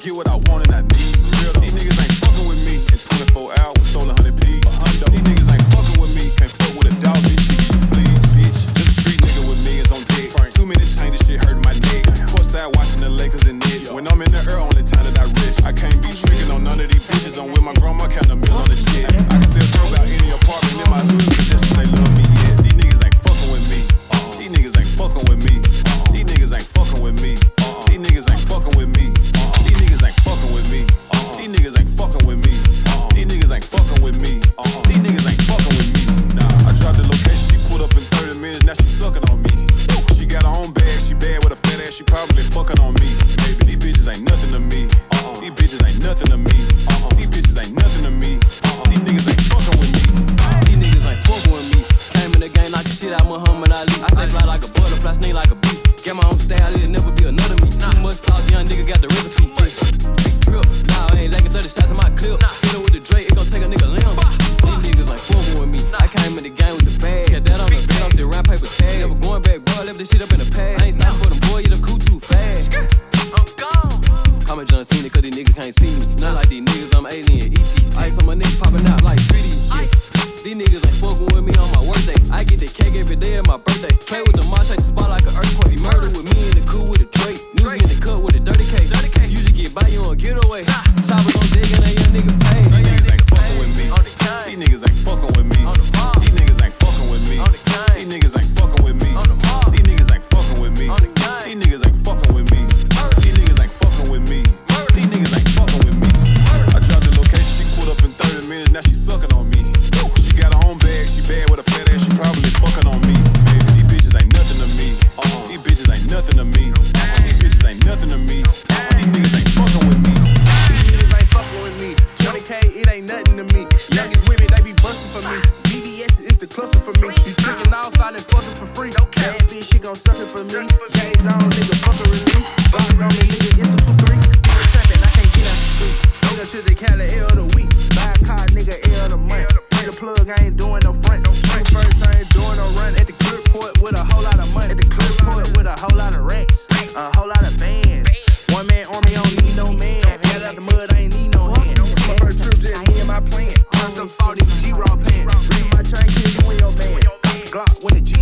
argue with she probably fucking on me. Baby, these bitches ain't nothing to me. Uh-uh. These bitches ain't nothing to me. Uh-uh. These bitches ain't nothing to me. Uh-uh. These niggas ain't fucking with me. These niggas ain't fucking with me. Came in the game like the shit out Muhammad Ali. I stay fly like a butterfly, sting like a bee. Get my own style, it'll never be another me. Too much sauce, young nigga got the recipe. Big drip, nah, I ain't lacking 30 shots in my clip. Hit it with the Drake, it gon' take a nigga limb. These niggas ain't fucking with me. I came in the game with the bag. Got that on the bed, I'm still round paper tag. Never going back, bro, left this shit up in Call me John Cena, cause these niggas can't see me. Not like these niggas, I'm alien, ET. Ice on my niggas popping out like 3D. Yeah. These niggas ain't fucking with me on my workday. I get the cake every day of my birthday. Play with the mosh, shake the spot like an earthquake. Be murdered with me in the cool with a Drake. Music in the cut with a dirty cake. Usually get by you on getaway. Choppers ain't nothing to me. Youngest women, they be busting for me. BBS is the cluster for me. You tricking off, I done fucking for free. Bad bitch, she gon' suck it for me. J's on, nigga, fucking with me. Box on me, nigga, it's a 2-3. Still trapping, I can't get out the street. Nigga to the Cali, L the week. Buy a car, nigga, L the month. Hit the plug, I ain't doing no my chain, kill you. Glock with a G